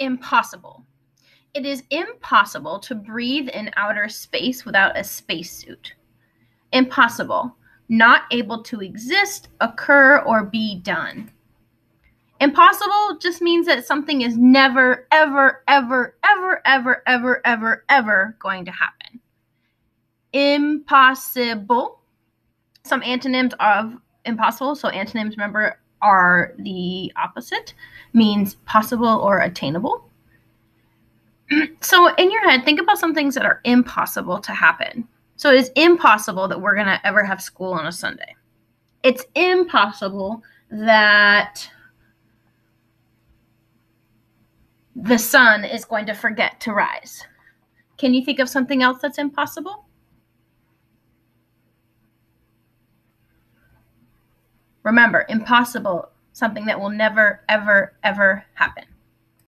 impossible. It is impossible to breathe in outer space without a spacesuit. Impossible. Not able to exist, occur, or be done. Impossible just means that something is never, ever, ever, ever, ever, ever, ever, ever going to happen. Impossible. Some antonyms of impossible. So, antonyms, remember, are the opposite, means possible or attainable. so, in your head, think about some things that are impossible to happen. So, it's impossible that we're going to ever have school on a Sunday. It's impossible that the sun is going to forget to rise. Can you think of something else that's impossible? Remember, impossible, something that will never, ever, ever happen.